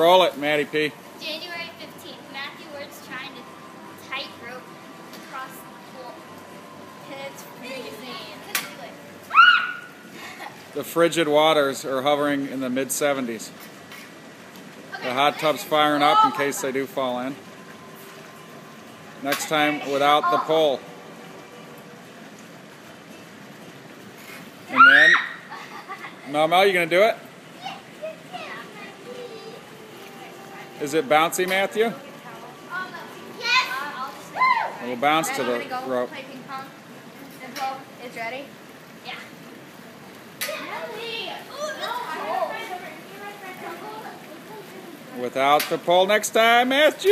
Roll it, Maddie P. January 15th, Matthew Werd's trying to tightrope across the pool. And it's freezing. The frigid waters are hovering in the mid 70s. The hot tub's firing up in case they do fall in. Next time without the pole. And then, Mel Mel, you gonna do it? Is it bouncy, Matthew? Um, we'll bounce to the rope. Play ping pong. And Pope is ready. Yeah. Without the pole next time, Matthew!